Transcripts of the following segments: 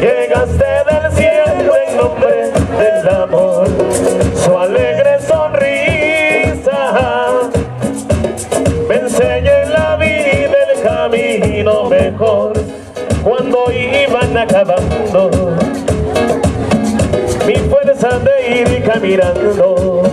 Llegaste del cielo en nombre del amor, su alegre sonrisa me enseña en la vida el camino mejor cuando iban acabando mi fuerza de ir caminando.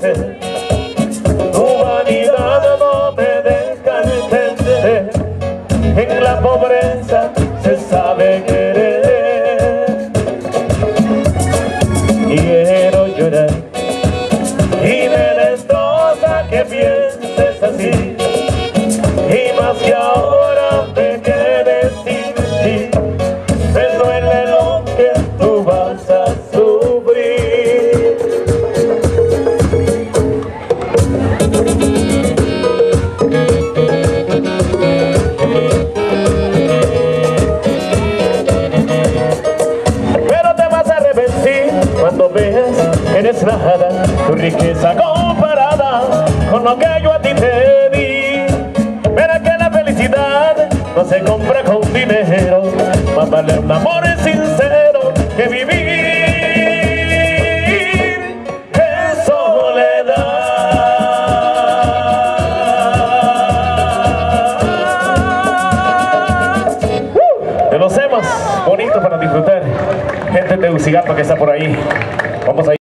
Tu vanidad no me deja entender, en la pobreza que eres nada, tu riqueza comparada con lo que yo a ti te di. Verás que la felicidad no se compra con dinero, más vale un amor sincero que vivir en soledad. De los temas bonitos para disfrutar. Gente de Tegucigalpa que está por ahí. Vamos a ir.